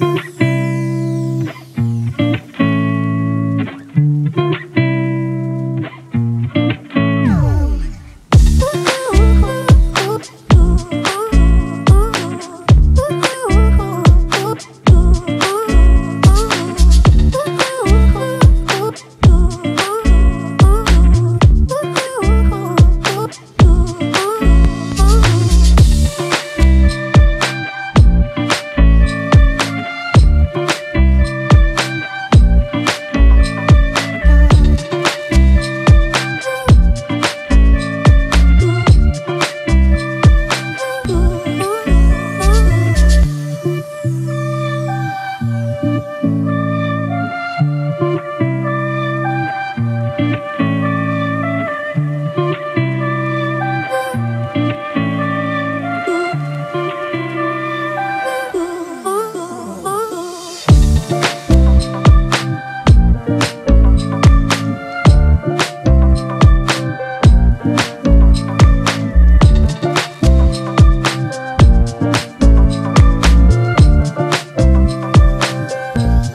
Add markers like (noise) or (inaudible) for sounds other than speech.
Bye. (laughs) Bye.